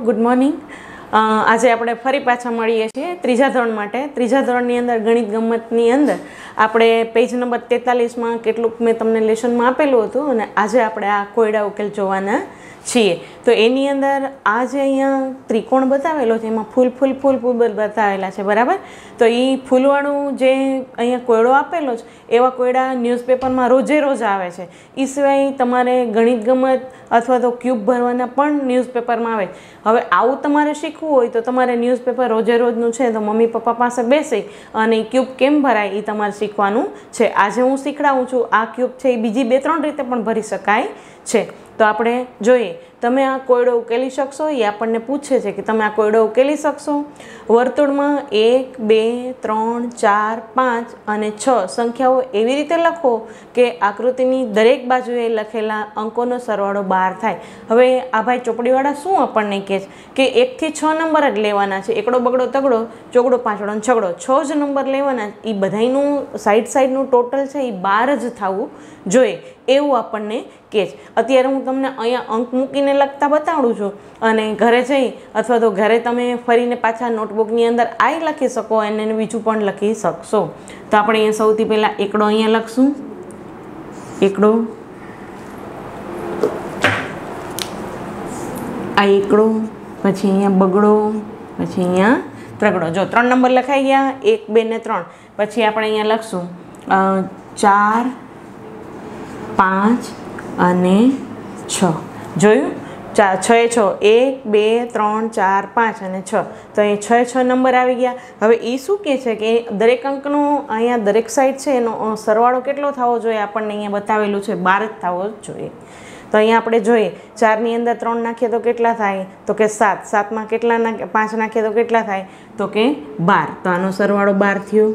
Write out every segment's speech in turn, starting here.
Good morning આજે આપણે ફરી પાછા મળીએ છીએ ત્રીજા ધોરણ માટે. ત્રીજા ધોરણની અંદર ગણિત ગમતની અંદર આપણે પેજ નંબર તેતાલીસમાં કેટલુંક મેં તમને લેસનમાં આપેલું હતું અને આજે આપણે આ કોયડા ઉકેલ જોવાના છીએ. તો એની અંદર આ જે અહીંયા ત્રિકોણ બતાવેલો છે, એમાં ફૂલ ફૂલ ફૂલ ફૂલ બતાવેલા છે, બરાબર? તો એ ફૂલવાળું જે અહીંયા કોયડો આપેલો છે, એવા કોયડા ન્યૂઝપેપરમાં રોજે રોજ આવે છે. એ સિવાય તમારે ગણિત ગમત અથવા તો ક્યુબ ભરવાના પણ ન્યૂઝપેપરમાં આવે હવે આવું તમારે શીખવું હોય તો તમારે ન્યૂઝપેપર રોજે રોજનું છે, તો મમ્મી પપ્પા પાસે બેસી અને ક્યુબ કેમ ભરાય એ તમારે શીખવાનું છે. આજે હું શીખડાવું છું, આ ક્યુબ છે એ બીજી બે, ત્રણ રીતે પણ ભરી શકાય છે. તો આપણે જોઈએ, તમે આ કોયડો ઉકેલી શકશો? એ આપણને પૂછે છે કે તમે આ કોયડો ઉકેલી શકશો? વર્તુળમાં એક, બે, ત્રણ, ચાર, પાંચ અને છ સંખ્યાઓ એવી રીતે લખો કે આકૃતિની દરેક બાજુએ લખેલા અંકોનો સરવાળો બહાર થાય. હવે આ ભાઈ ચોપડીવાળા શું આપણને કહે છે? કે એકથી છ નંબર જ લેવાના છે. એકડો, બગડો, તગડો, ચોગડો, પાંચડો અને છગડો. છ જ નંબર લેવાના. એ બધાયનું સાઈડ સાઈડનું ટોટલ છે એ બાર જ થવું જોઈએ. એવું આપણને છે અત્યારે હું તમને અહીંયા અંક મૂકીને લખતા બતાડું છું. અને ઘરે જઈ અથવા તો ઘરે તમે ફરીને પાછા નોટબુકની અંદર આઈ લખી શકો અને બીજું પણ લખી શકશો. તો આપણે અહીંયા સૌથી પહેલાં એકડો અહીંયા લખશું. એકડો. આ એકડો, પછી અહીંયા બગડો, પછી અહીંયા ત્રગડો જો ત્રણ નંબર લખાઈ ગયા, એક, બે ને ત્રણ. પછી આપણે અહીંયા લખશું. ચાર, પાંચ અને છ. જોયું? ચાર, છ એ છ. એક, બે, ત્રણ, ચાર, પાંચ અને છ. તો અહીં છ છ નંબર આવી ગયા. હવે એ શું કહે છે કે દરેક અંકનો અહીંયા દરેક સાઈડ છે એનો સરવાળો કેટલો થવો જોઈએ? આપણને અહીંયા બતાવેલું છે, બાર જ થવો જોઈએ. તો અહીંયા આપણે જોઈએ, ચારની અંદર ત્રણ નાખીએ તો કેટલા થાય? તો કે સાત. સાતમાં કેટલા નાખે, પાંચ નાખીએ તો કેટલા થાય? તો કે બાર. તો આનો સરવાળો બાર થયો.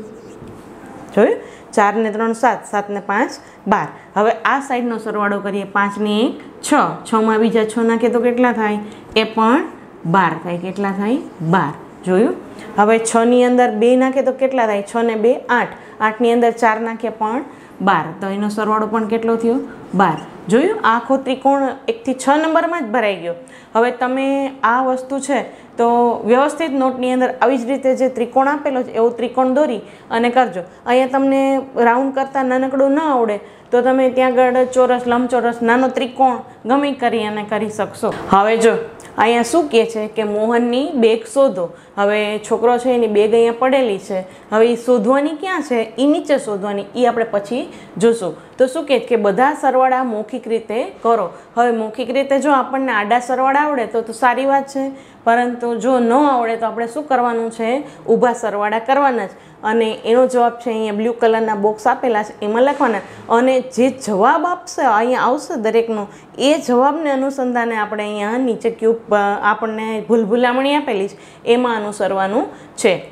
જોયું? ચાર ને ત્રણ સાત સાત ને પાંચ, બાર. હવે આ સાઈડનો સરવાળો કરીએ પાંચની એક, છ. છમાં બીજા છ નાખીએ તો કેટલા થાય? એ પણ બાર થાય. કેટલા થાય? બાર. જોયું? હવે છની અંદર બે નાખે તો કેટલા થાય? છ ને બે, આઠ. આઠની અંદર ચાર નાખીએ પણ બાર. તો એનો સરવાળો પણ કેટલો થયો? બાર. જોયું? આખો ત્રિકોણ એકથી છ નંબરમાં જ ભરાઈ ગયો. હવે તમે આ વસ્તુ છે, તો વ્યવસ્થિત નોટની અંદર આવી જ રીતે જે ત્રિકોણ આપેલો છે, એવો ત્રિકોણ દોરી અને કરજો. અહીંયા તમને રાઉન્ડ કરતાં નાનકડું ન આવડે, તો તમે ત્યાં આગળ ચોરસ, લંબચોરસ, નાનો ત્રિકોણ ગમે કરી અને કરી શકશો. હવે જો અહીંયા શું કહે છે કે મોહનની બેગ શોધો. હવે છોકરો છે, એની બેગ અહીંયા પડેલી છે. હવે એ શોધવાની ક્યાં છે? એ નીચે શોધવાની. એ આપણે પછી જોશું. તો શું કહે કે બધા સરવાળા મૌખિક રીતે કરો. હવે મૌખિક રીતે જો આપણને આડા સરવાળા આવડે તો તો સારી વાત છે. પરંતુ જો ન આવડે તો આપણે શું કરવાનું છે? ઊભા સરવાળા કરવાના જ. અને એનો જવાબ છે અહીંયા બ્લુ કલરના બોક્સ આપેલા છે, એમાં લખવાના. અને જે જવાબ આપશે, અહીંયા આવશે દરેકનો, એ જવાબને અનુસંધાને આપણે અહીંયા નીચે ક્યુબ આપણને ભૂલભુલામણી આપેલી છે, એમાં અનુસરવાનું છે.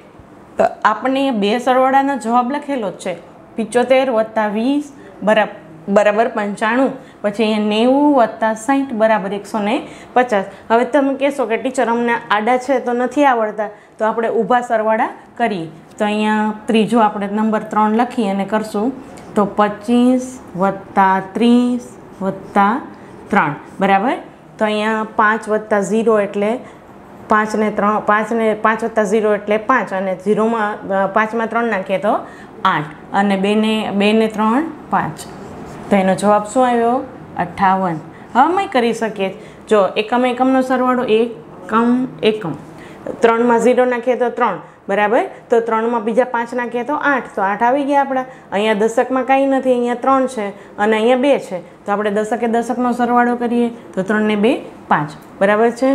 તો આપણને બે સરવાળાનો જવાબ લખેલો જ છે. પિચોતેર વત્તા વીસ બરાબર. બરાબર પંચાણું, પછી અહીંયા નેવું વત્તા સાઠ બરાબર એકસો ને પચાસ. હવે તમે કહેશો કે ટીચર અમને આડા છે તો નથી આવડતા, તો આપણે ઊભા સરવાળા કરીએ. તો અહીંયા ત્રીજો આપણે નંબર ત્રણ લખી અને કરશું. તો પચીસ વત્તા ત્રીસ વત્તા ત્રણ, બરાબર? તો અહીંયા પાંચ વત્તા ઝીરો એટલે પાંચને ત્રણ પાંચને પાંચ વત્તા ઝીરો એટલે પાંચ અને ઝીરોમાં પાંચમાં ત્રણ નાખીએ તો આઠ અને બેને બેને ત્રણ પાંચ. તો એનો જવાબ શું આવ્યો? અઠ્ઠાવન હવે અમે કરી શકીએ. જો એકમ એકમનો સરવાળો એકમ એકમ. ત્રણમાં ઝીરો નાખીએ તો ત્રણ. બરાબર? તો ત્રણમાં બીજા પાંચ નાખીએ તો આઠ. તો આઠ આવી ગયા આપણા. અહીંયા દશકમાં કાંઈ નથી. અહીંયા ત્રણ છે અને અહીંયા બે છે. તો આપણે દશકે દશકનો સરવાળો કરીએ તો ત્રણને બે, પાંચ. બરાબર છે?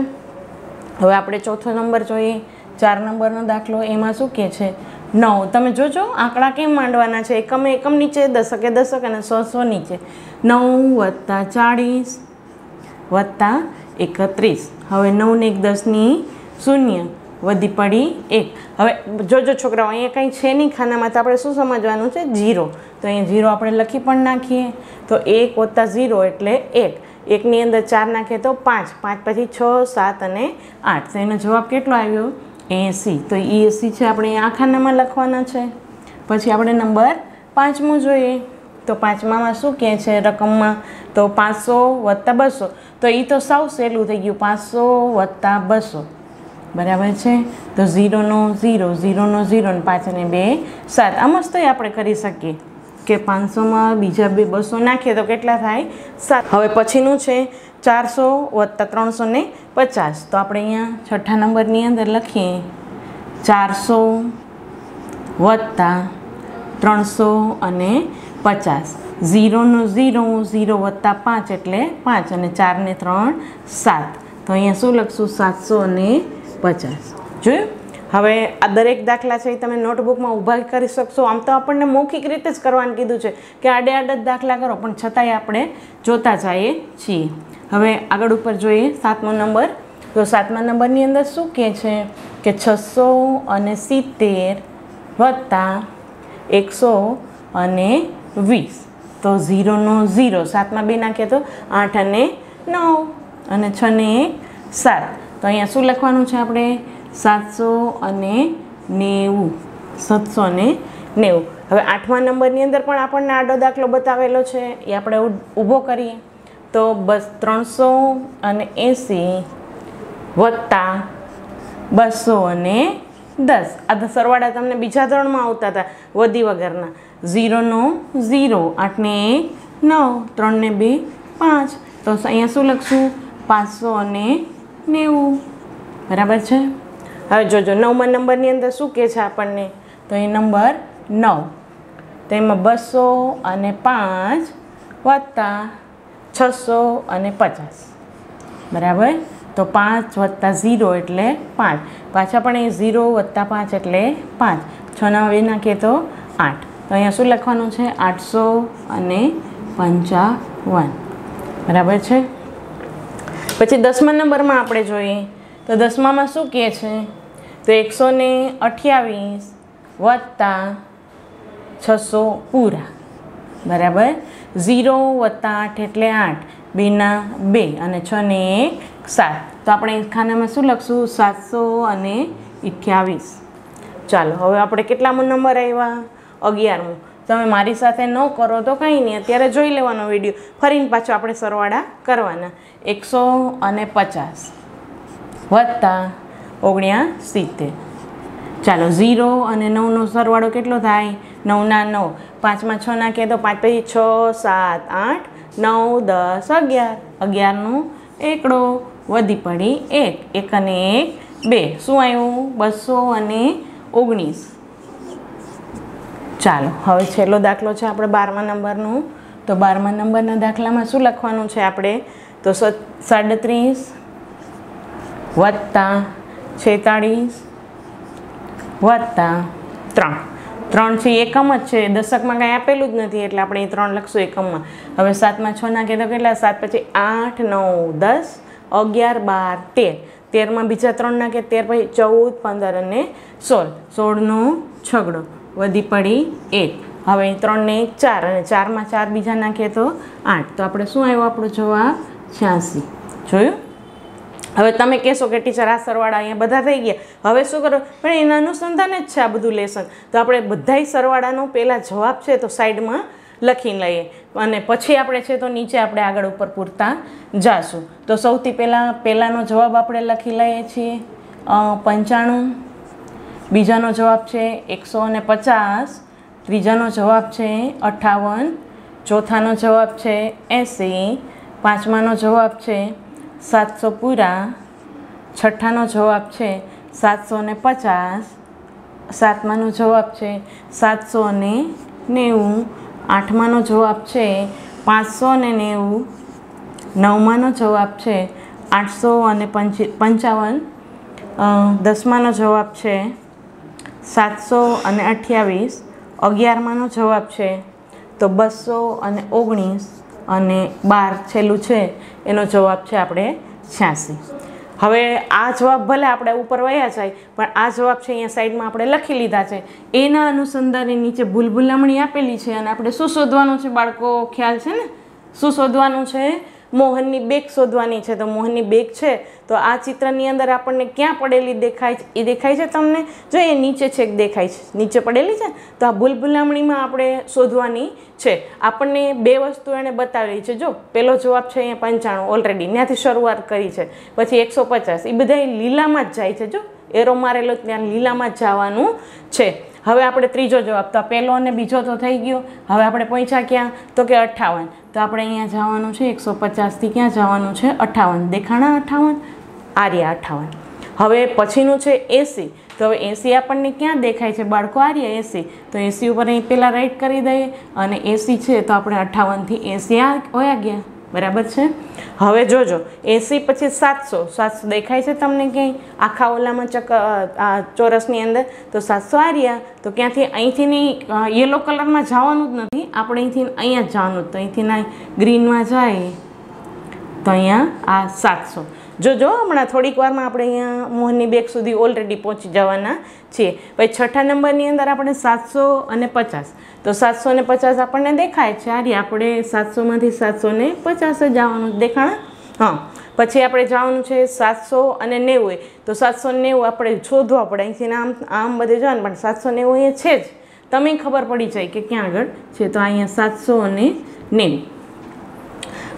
હવે આપણે ચોથો નંબર જોઈએ. ચાર નંબરનો દાખલો એમાં શું કહે છે? નવ. તમે જોજો, આંકડા કેમ માંડવાના છે? એકમે એકમ નીચે, દશકે દશક અને સો સો નીચે. નવ વત્તા ચાળીસ વત્તા એકત્રીસ. હવે નવને એક દસની શૂન્ય વધી પડી એક. હવે જોજો છોકરાઓ, અહીંયા કંઈ છે નહીં ખાનામાં, તો આપણે શું સમજવાનું છે? જીરો તો અહીંયા જીરો આપણે લખી પણ નાખીએ. તો એક વત્તા ઝીરો એટલે એક. એકની અંદર ચાર નાખીએ તો પાંચ. પાંચ પછી છ, સાત અને આઠ. તો એનો જવાબ કેટલો આવ્યો? એંસી. તો એ એંસી છે આપણે આ ખાનામાં લખવાના છે. પછી આપણે નંબર પાંચમું જોઈએ. તો પાંચમામાં શું કહે છે રકમમાં? તો પાંચસો વત્તા બસો. તો એ તો સાવ સહેલું થઈ ગયું. પાંચસો વત્તા બસો. બરાબર છે? તો ઝીરોનો ઝીરો ઝીરોનો ઝીરો ને પાંચ અને બે સાત. આ મસ્ત આપણે કરી શકીએ. કે પાંચસોમાં બીજા બે બસો નાખીએ તો કેટલા થાય? સાત. હવે પછીનું છે ચારસો વત્તા ત્રણસો ને પચાસ. તો આપણે અહીંયા છઠ્ઠા નંબરની અંદર લખીએ. ચારસો વત્તા ત્રણસો અને પચાસ. ઝીરોનું ઝીરો ઝીરો વત્તા પાંચ એટલે પાંચ અને ચારને ત્રણ સાત. તો અહીંયા શું લખશું? સાતસો અને પચાસ. જોયું? હવે આ દરેક દાખલા છે એ તમે નોટબુકમાં ઊભા કરી શકશો. આમ તો આપણને મૌખિક રીતે જ કરવાનું કીધું છે કે આડે આડે જ દાખલા કરો, પણ છતાંય આપણે જોતા જઈએ છીએ. હવે આગળ ઉપર જોઈએ સાતમો નંબર. તો સાતમા નંબરની અંદર શું કહે છે? કે છસો અને સિત્તેર વત્તા એકસો અને વીસ. તો ઝીરોનો ઝીરો. સાતમાં બે નાખીએ તો આઠ અને નવ અને છ ને સાત. તો અહીંયા શું લખવાનું છે આપણે? સાતસો અને નેવું. સાતસો અને નેવું. હવે આઠમા નંબરની અંદર પણ આપણને આડો દાખલો બતાવેલો છે. એ આપણે ઊભો કરીએ. તો બસ ત્રણસો અને એંસી વત્તા બસો અને દસ. આ સરવાળા તમને બીજા ત્રણમાં આવતા હતા. વધી વગરના. ઝીરોનો ઝીરો, આઠને એક નવ, ત્રણને બે, પાંચ. તો અહીંયા શું લખશું? પાંચસો અને નેવું. બરાબર છે? હવે જોજો, નવમા નંબરની અંદર શું કહે છે આપણને? તો એ નંબર નવ. તો એમાં બસો અને પાંચ વત્તા છસો અને પચાસ. બરાબર? તો પાંચ વત્તા ઝીરો એટલે પાંચ. પાછા પણ એ ઝીરો વત્તા પાંચ એટલે પાંચ. છના નવે નાખીએ તો આઠ. તો અહીંયા શું લખવાનું છે? આઠસો અને પંચાવન. બરાબર છે? પછી દસમા નંબરમાં આપણે જોઈએ. તો દસમામાં શું કહે છે? તો એકસો ને અઠ્યાવીસ વત્તા છસો પૂરા. બરાબર? ઝીરો વત્તા આઠ એટલે આઠ, બેના બે અને છ ને એક સાત. તો આપણે ખાનામાં શું લખશું? સાતસો અને અઠ્યાવીસ. ચાલો, હવે આપણે કેટલામો નંબર આવ્યા અગિયારમો. તમે મારી સાથે ન કરો તો કંઈ નહીં, અત્યારે જોઈ લેવાનો વીડિયો. ફરીને પાછો આપણે સરવાળા કરવાના. એકસો અને પચાસ વત્તા ઓગણ્યા સિત્તેર ચાલો, ઝીરો અને નવનો સરવાળો કેટલો થાય? નવના નવ. પાંચમાં છ નાખીએ તો પાંચ પછી છ, સાત, આઠ, નવ, દસ, અગિયાર. અગિયારનો એકડો વધી પડી એક. એક અને એક, બે. શું આવ્યું બસો અને ઓગણીસ. ચાલો, હવે છેલ્લો દાખલો છે આપણે બારમા નંબરનું. તો બારમા નંબરના દાખલામાં શું લખવાનું છે આપણે? તો સાડત્રીસ વત્તા છેતાળીસ વત્તા ત્રણ. ત્રણ છે એકમ જ છે. દશકમાં કાંઈ આપેલું જ નથી એટલે આપણે એ ત્રણ લખશું એકમમાં. હવે સાતમાં છ નાખીએ તો કેટલા? સાત પછી આઠ, નવ, દસ, અગિયાર, બાર, તેર. તેરમાં બીજા ત્રણ નાખીએ તેર પછી ચૌદ, પંદર અને સોળ. સોળનો છગડો. વધી પડી એક. હવે ત્રણને ચાર અને ચારમાં ચાર બીજા નાખીએ તો આઠ. તો આપણે શું આવ્યું આપણો જવાબ? છ્યાસી. જોયું? હવે તમે કહેશો કે ટીચર આ સરવાળા અહીંયા બધા થઈ ગયા. હવે શું કરો? પણ એના અનુસંધાન જ છે આ બધું લેસન તો આપણે બધાય સરવાળાનો પહેલાં જવાબ છે તો સાઈડમાં લખી લઈએ. અને પછી આપણે છે તો નીચે આપણે આગળ ઉપર પૂરતા જાશું. તો સૌથી પહેલાં, પહેલાંનો જવાબ આપણે લખી લઈએ છીએ. પંચાણું. બીજાનો જવાબ છે એકસો અને પચાસ. ત્રીજાનો જવાબ છે અઠ્ઠાવન ચોથાનો જવાબ છે એંસી. પાંચમાનો જવાબ છે સાતસો પૂરા, છઠ્ઠાનો જવાબ છે સાતસો ને પચાસ, સાતમાનો જવાબ છે સાતસો ને નેવું, આઠમાનો જવાબ છે પાંચસો ને નેવું, નવમાનો જવાબ છે આઠસો અને પંચી, પંચાવન દસમાનો જવાબ છે સાતસો અને અઠ્યાવીસ, અગિયારમાનો જવાબ છે તો બસો અને ઓગણીસ. અને બાર છેલ્લું છે, એનો જવાબ છે આપણે છ્યાસી. હવે આ જવાબ ભલે આપણે ઉપર વયા જાય, પણ આ જવાબ છે અહીંયા સાઈડમાં આપણે લખી લીધા છે. એના અનુસંધાને નીચે ભૂલભૂલામણી આપેલી છે અને આપણે શું શોધવાનું છે બાળકો, ખ્યાલ છે ને? શું શોધવાનું છે? મોહનની બેગ શોધવાની છે, તો મોહનની બેગ છે, તો આ ચિત્રની અંદર આપણને ક્યાં પડેલી દેખાય છે? એ દેખાય છે તમને? જો એ નીચે છેક દેખાય છે. નીચે પડેલી છે? તો આ ભૂલભુલામણીમાં આપણે શોધવાની છે. આપણને બે વસ્તુ એણે બતાવેલી છે. જો, પેલો જવાબ છે અહીંયા પંચાણું ઓલરેડી ત્યાંથી શરૂઆત કરી છે. પછી એકસો પચાસ. એ બધા લીલામાં જ જાય છે. જો એરો મારેલો, ત્યાં લીલામાં જવાનું છે. હવે આપણે ત્રીજો જવાબ. તો પહેલો અને બીજો તો થઈ ગયો. હવે આપણે પહોંચ્યા ક્યાં? તો કે અઠ્ઠાવન તો આપણે અહીંયા જવાનું છે એકસો પચાસથી ક્યાં જવાનું છે? અઠ્ઠાવન દેખાણા અઠાવન? આર્યા અઠાવન. હવે પછીનું છે એસી. તો હવે એસી આપણને ક્યાં દેખાય છે? બાળકો, આર્યા એસી. તો એસી ઉપર અહીં પહેલાં રાઈટ કરી દઈએ. અને એસી છે તો આપણે અઠ્ઠાવનથી એસી આ વયા ગયા. બરાબર છે? હવે જોજો, એસી પછી સાતસો સાતસો દેખાય છે તમને ક્યાંય? આખા ઓલામાં ચક આ ચોરસની અંદર. તો સાતસો આર્યા, તો ક્યાંથી? અહીંથી નહીં યલો કલરમાં જવાનું જ નથી. આપણે અહીંથી અહીંયા જવાનું. તો અહીંથી ના ગ્રીનમાં જાય. તો અહીંયા આ સાતસો. જોજો હમણાં થોડીક વારમાં આપણે અહીંયા મોહનની બેગ સુધી ઓલરેડી પહોંચી જવાના છીએ. પછી છઠ્ઠા નંબરની અંદર આપણે સાતસો અને પચાસ. તો સાતસો ને પચાસ આપણને દેખાય છે. આરી આપણે સાતસોમાંથી સાતસો ને પચાસ જ જવાનું દેખાણ? હા. પછી આપણે જવાનું છે સાતસો અને નેવું તો સાતસો નેવું આપણે શોધવા પડે. અહીંથી આમ આમ બધે જવાનું, પણ સાતસો નેવું અહીંયા છે જ. તમે ખબર પડી જાય કે ક્યાં આગળ છે? તો અહીંયા સાતસો અને નેવું.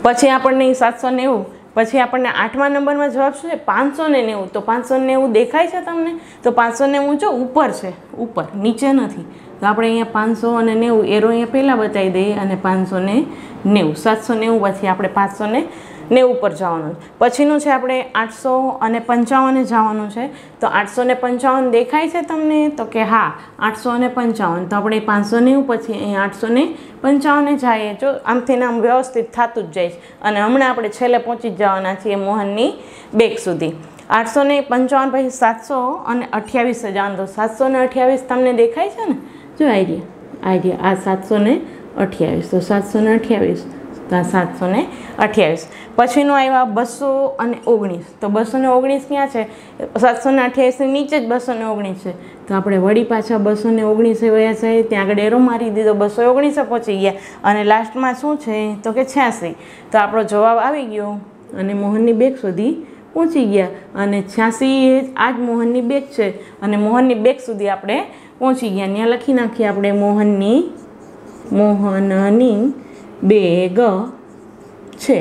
પછી આપણને સાતસો નેવું પછી આપણને આઠમા નંબરમાં જવાબ શું છે? પાંચસો ને નેવું. તો પાંચસો નેવું દેખાય છે તમને? તો પાંચસો નેવું જો ઉપર છે, ઉપર, નીચે નથી. તો આપણે અહીંયા પાંચસો અને નેવું એરો અહીંયા પહેલાં બતાવી દઈએ અને પાંચસો ને નેવું. સાતસો નેવું પછી આપણે પાંચસો ને નેવું પર જવાનું પછીનું છે આપણે આઠસો અને પંચાવને જવાનું છે. તો આઠસો ને પંચાવન દેખાય છે તમને? તો કે હા, આઠસો અને પંચાવન. તો આપણે પાંચસો નેવું પછી અહીંયા આઠસો ને પંચાવને જઈએ. જો, આમથી આમ વ્યવસ્થિત થતું જ જાય છે. અને હમણાં આપણે છેલ્લે પહોંચી જ જવાના છીએ મોહનની બેગ સુધી. આઠસો ને પંચાવન પછી સાતસો અને અઠ્યાવીસ જવાનું. તો સાતસો ને અઠ્યાવીસ તમને દેખાય છે ને? જો આઈડિયા આઈડિયા, આ સાતસો ને અઠ્યાવીસ. તો સાતસો ને અઠ્યાવીસ. સાતસો ને અઠ્યાવીસ. પછીનું આવ્યા બસો અને ઓગણીસ. તો બસો ને ઓગણીસ ક્યાં છે? સાતસો ને અઠ્યાવીસની નીચે જ બસો ને ઓગણીસ છે. તો આપણે વળી પાછા બસો ને ઓગણીસે વયા છે. ત્યાં આગળ એરો મારી દીધો. બસો ઓગણીસે પહોંચી ગયા. અને લાસ્ટમાં શું છે? તો કે છ્યાસી. તો આપણો જવાબ આવી ગયો. અને મોહનની બેગ સુધી પહોંચી ગયા. અને છ્યાસી આ જ મોહનની બેગ છે. અને મોહનની બેગ સુધી આપણે પહોંચી ગયા. ત્યાં લખી નાખીએ આપણે મોહનની મોહનની બેગ છે.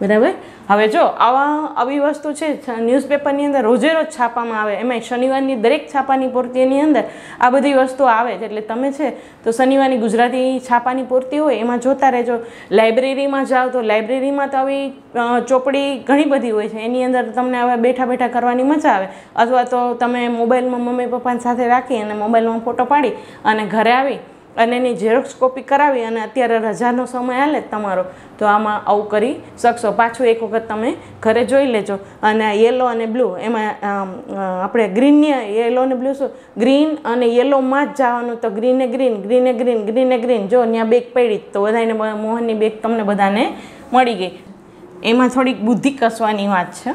બરાબર? હવે જો, આવા આવી વસ્તુ છે, ન્યૂઝપેપરની અંદર રોજે રોજ છાપવામાં આવે. એમાં શનિવારની દરેક છાપાની પૂર્તિની અંદર આ બધી વસ્તુઓ આવે છે. એટલે તમે છે, તો શનિવારની ગુજરાતી છાપાની પૂર્તિ હોય, એમાં જોતા રહેજો. લાઇબ્રેરીમાં જાઓ તો લાઇબ્રેરીમાં તો આવી ચોપડી ઘણી બધી હોય છે. એની અંદર તમને હવે બેઠા બેઠા કરવાની મજા આવે. અથવા તો તમે મોબાઈલમાં મમ્મી પપ્પાની સાથે રાખી અને મોબાઈલમાં ફોટો પાડી અને ઘરે આવી અને એની ઝેરોક્સ કોપી કરાવી અને અત્યારે રજાનો સમય હાલે તમારો. તો આમાં આવું કરી શકશો. પાછું એક વખત તમે ઘરે જોઈ લેજો. અને યલો અને બ્લુ એમાં આપણે ગ્રીનની યલો અને બ્લુ શું? ગ્રીન અને યલોમાં જ જવાનું. તો ગ્રીને ગ્રીન ગ્રીને ગ્રીન ગ્રીને ગ્રીન જો, ત્યાં બેગ પડી તો બધાને મોહનની બેગ તમને બધાને મળી ગઈ. એમાં થોડીક બુદ્ધિ કસવાની વાત છે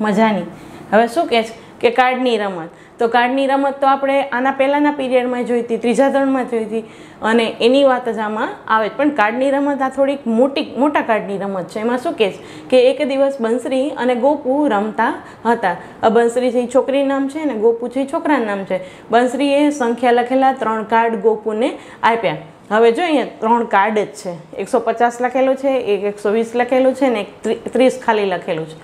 મજાની. હવે શું કહે છે? કે કાર્ડની રમત. તો કાર્ડની રમત તો આપણે આના પહેલાંના પીરિયડમાં જોઈ હતી, ત્રીજા ધોરણમાં જોઈ હતી અને એની વાત જ આમાં આવે. પણ કાર્ડની રમત આ થોડીક મોટી, મોટા કાર્ડની રમત છે. એમાં શું કહે છે? કે એક દિવસ બંસરી અને ગોપુ રમતા હતા. બંસરી છે એ છોકરી નામ છે ને ગોપુ છે એ છોકરાનું નામ છે. બંસરીએ સંખ્યા લખેલા ત્રણ કાર્ડ ગોપુને આપ્યા. હવે જો અહીંયા ત્રણ કાર્ડ જ છે. એકસો પચાસ લખેલું છે, એક એકસો વીસ લખેલું છે ને એક ત્રીસ ખાલી લખેલું છે.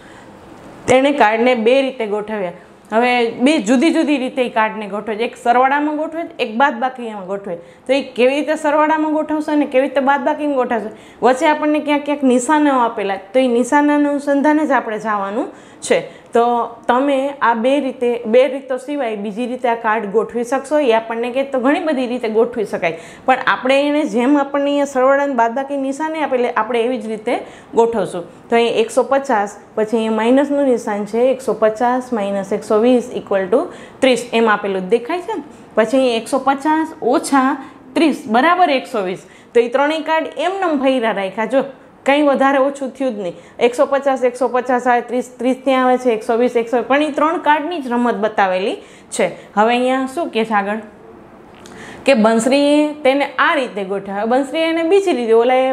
તેણે કાર્ડને બે રીતે ગોઠવ્યા. હવે બે જુદી જુદી રીતે એ કાર્ડને ગોઠવે છે. એક સરવાળામાં ગોઠવે છે, એક બાદ બાકીમાં ગોઠવે તો એ કેવી રીતે સરવાળામાં ગોઠવશે અને કેવી રીતે બાદ બાકીમાં ગોઠવશે? વચ્ચે આપણને ક્યાંક ક્યાંક નિશાનો આપેલા તો એ નિશાનાનું અનુસંધાને જ આપણે જવાનું છે. તો તમે આ બે રીતે, બે રીતો સિવાય બીજી રીતે આ કાર્ડ ગોઠવી શકશો? એ આપણને કે તો ઘણી બધી રીતે ગોઠવી શકાય. પણ આપણે એને જેમ આપણને અહીંયા સરવાળાને બાદબાકી નિશાને આપેલે આપણે એવી જ રીતે ગોઠવશું. તો અહીં એકસો પચાસ, પછી અહીંયા માઇનસનું નિશાન છે એકસો પચાસ, માઇનસ એકસો વીસ ઇક્વલ ટુ ત્રીસ. એમ આપેલું દેખાય છે. પછી અહીં એકસો પચાસ ઓછા ત્રીસ, બરાબર એકસો વીસ. તો એ ત્રણેય કાર્ડ એમ નમ ફૈરા રાખ્યા. જો કંઈ વધારે ઓછું થયું જ નહીં. એકસો પચાસ એકસો પચાસ આવે, ત્રીસ ત્રીસ ત્યાં આવે છે એકસો વીસ એકસો પણ એ ત્રણ કાર્ડની જ રમત બતાવેલી છે. હવે અહીંયા શું કે છે આગળ? કે બંસરીએ તેને આ રીતે ગોઠવ્યો. બંસરીએ એને બીજી લીધી ઓલા એ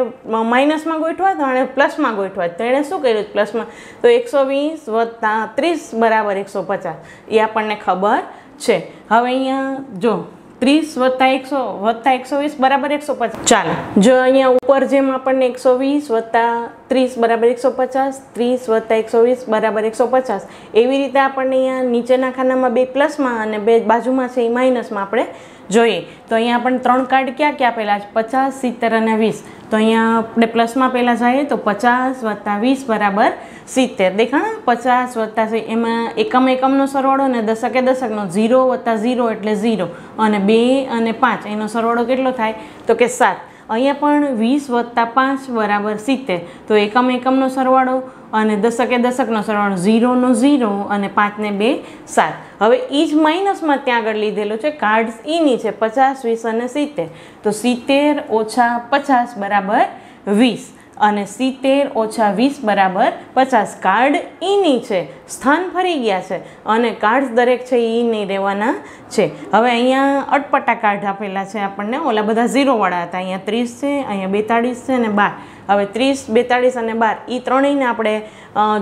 માઇનસમાં ગોઠવા તો અને પ્લસમાં ગોઠવા તો એણે શું કર્યું પ્લસમાં? તો એકસો વીસ વત્તા ત્રીસ બરાબર એકસો પચાસ એ આપણને ખબર છે. હવે અહીંયા જો ત્રીસ વત્તા એકસો વત્તા એકસો વીસ બરાબર એકસો પચાસ. ચાલો, જો અહીંયા ઉપર જેમ આપણને એકસો વીસ વત્તા ત્રીસ બરાબર એકસો પચાસ, ત્રીસ વત્તા એકસો વીસ બરાબર એકસો પચાસ. એવી રીતે આપણને અહીંયા નીચેના ખાનામાં બે પ્લસમાં અને બે બાજુમાં છે એ માઇનસમાં આપણે જોઈએ. તો અહીંયા આપણને ત્રણ કાર્ડ ક્યાં ક્યાં પહેલાં છે? પચાસ, સિત્તેર અને વીસ. તો અહીંયા આપણે પ્લસમાં પહેલાં જઈએ તો પચાસ વત્તા વીસ બરાબર સિત્તેર. દેખાણ? પચાસ વત્તા એમાં એકમ એકમનો સરવાળો અને દશકે દશકનો ઝીરો વત્તા ઝીરો એટલે ઝીરો. અને બે અને પાંચ, એનો સરવાળો કેટલો થાય? તો કે સાત. અહીંયા પણ વીસ વત્તા પાંચ બરાબર સિત્તેર. તો એકમ એકમનો સરવાળો અને દશકે દશકનો સરવાળો ઝીરોનો ઝીરો અને પાંચને બે સાત. હવે એ જ માઇનસમાં ત્યાં આગળ લીધેલું છે. કાર્ડ્સ ઈની છે. પચાસ, વીસ અને સિત્તેર. તો સિત્તેર ઓછા પચાસ બરાબર વીસ. અને સિત્તેર ઓછા વીસ બરાબર પચાસ. કાર્ડ ઈની છે. સ્થાન ફરી ગયા છે. અને કાર્ડ્સ દરેક છે એ નહીં રહેવાના છે. હવે અહીંયા અટપટા કાર્ડ આપેલા છે આપણને. ઓલા બધા ઝીરોવાળા હતા. અહીંયા ત્રીસ છે, અહીંયા બેતાળીસ છે અને બાર. હવે ત્રીસ, બેતાળીસ અને બાર એ ત્રણેયને આપણે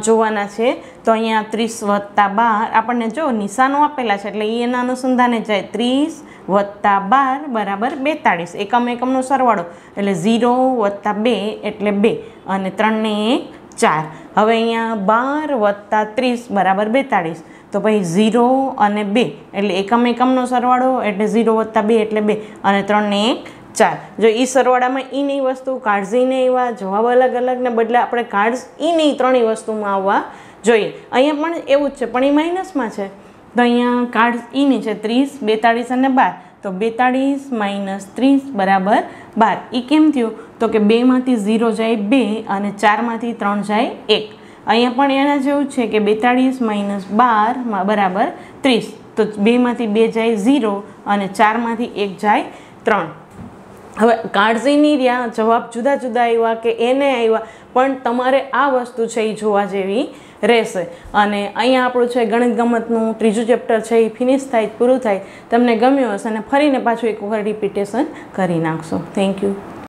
જોવાના છે. તો અહીંયા ત્રીસ વત્તા બાર. આપણને જો નિશાનો આપેલા છે એટલે એ એના અનુસંધાને જાય. ત્રીસ વત્તા બાર બરાબર બેતાળીસ. એકમ એકમનો સરવાળો. એટલે ઝીરો વત્તા બે એટલે બે અને ત્રણને એક ચાર. હવે અહીંયા બાર વત્તા ત્રીસ બરાબર બેતાળીસ. તો પછી ઝીરો અને બે એટલે એકમ એકમનો સરવાળો એટલે ઝીરો વત્તા બે એટલે બે અને ત્રણને એક ચાર. જો એ સરવાળામાં ઈની વસ્તુ કાળજીને એવા જવાબ અલગ અલગને બદલે આપણે કાર્ડ્સ ઈની ત્રણેય વસ્તુમાં આવવા જોઈએ. અહીંયા પણ એવું જ છે, પણ એ માઇનસમાં છે. તો અહીંયા કાર્ડ ઈની છે ત્રીસ, બેતાળીસ અને બાર. તો બેતાળીસ માઇનસ ત્રીસ બરાબર બાર. એ કેમ થયું? તો કે બેમાંથી ઝીરો જાય બે અને ચારમાંથી ત્રણ જાય એક. અહીંયા પણ એના જેવું છે કે બેતાળીસ માઇનસ બારમાં બરાબર ત્રીસ. તો બેમાંથી બે જાય ઝીરો અને ચારમાંથી એક જાય ત્રણ. હવે કાળજીની રહ્યા. જવાબ જુદા જુદા આવ્યા કે એને આવ્યા. પણ તમારે આ વસ્તુ છે એ જોવા જેવી રહેશે. અને અહીંયા આપણું છે ગણિત ગમતનું ત્રીજું ચેપ્ટર છે, એ ફિનિશ થાય, પૂરું થાય. તમને ગમ્યું હશે અને ફરીને પાછું એક વખત રિપીટેશન કરી નાખશો. Thank you